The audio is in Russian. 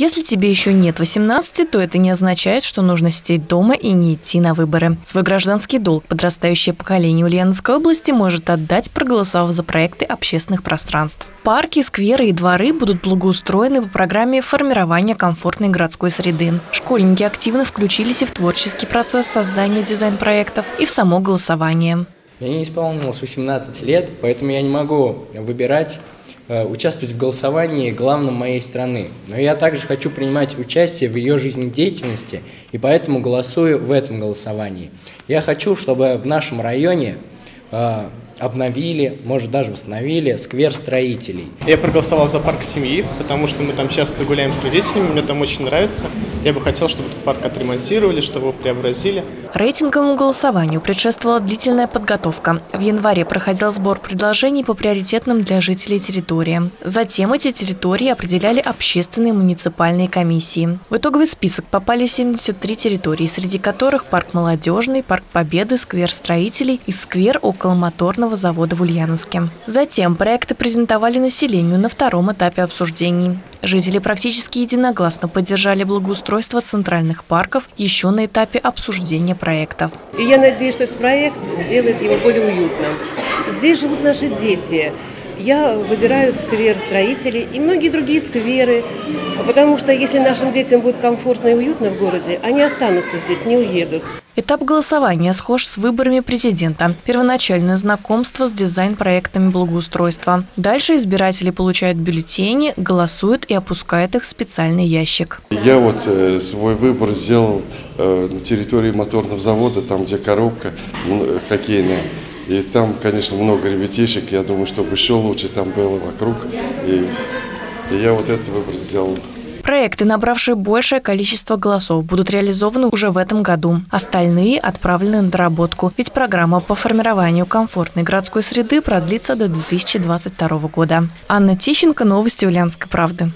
Если тебе еще нет 18, то это не означает, что нужно сидеть дома и не идти на выборы. Свой гражданский долг подрастающее поколение Ульяновской области может отдать, проголосовав за проекты общественных пространств. Парки, скверы и дворы будут благоустроены по программе формирования комфортной городской среды. Школьники активно включились и в творческий процесс создания дизайн-проектов, и в само голосование. Мне не исполнилось 18 лет, поэтому я не могу выбирать участвовать в голосовании главным моей страны. Но я также хочу принимать участие в ее жизнедеятельности, и поэтому голосую в этом голосовании. Я хочу, чтобы в нашем районе э, обновили, может даже восстановили сквер строителей. Я проголосовал за парк семьи, потому что мы там часто гуляем с родителями, мне там очень нравится. Я бы хотел, чтобы этот парк отремонтировали, чтобы его преобразили. Рейтинговому голосованию предшествовала длительная подготовка. В январе проходил сбор предложений по приоритетным для жителей территориям. Затем эти территории определяли общественные муниципальные комиссии. В итоговый список попали 73 территории, среди которых парк Молодежный, парк Победы, сквер строителей и сквер около моторного завода в Ульяновске. Затем проекты презентовали населению на втором этапе обсуждений. Жители практически единогласно поддержали благоустройство центральных парков еще на этапе обсуждения проектов. И я надеюсь, что этот проект сделает его более уютным. Здесь живут наши дети. Я выбираю сквер строителей и многие другие скверы, потому что если нашим детям будет комфортно и уютно в городе, они останутся здесь, не уедут. Этап голосования схож с выборами президента. Первоначальное знакомство с дизайн-проектами благоустройства. Дальше избиратели получают бюллетени, голосуют и опускают их в специальный ящик. Я вот э, свой выбор сделал э, на территории моторного завода, там где коробка э, хоккейная. И там, конечно, много ребятишек. Я думаю, чтобы еще лучше там было вокруг. И, и я вот этот выбор сделал. Проекты, набравшие большее количество голосов, будут реализованы уже в этом году. Остальные отправлены на доработку, ведь программа по формированию комфортной городской среды продлится до 2022 года. Анна Тищенко, Новости Ульяновской правды.